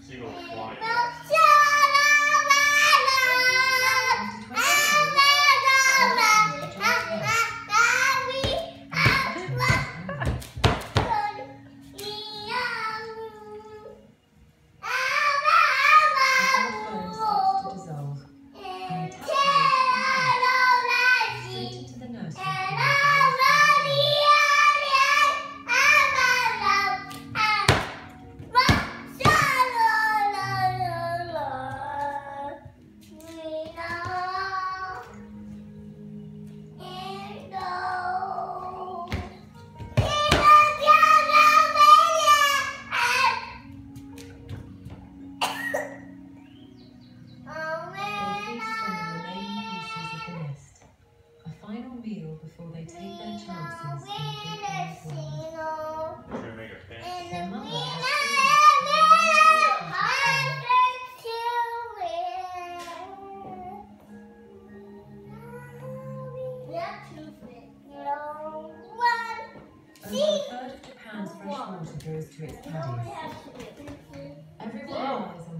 死後 feel before they take their chances in the big wide world. We're gonna make a fan. Their mother has Over a third of Japan's fresh water goes to its paddies. Everyone relies on this precious resource.